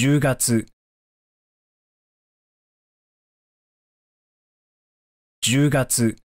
10月。10月。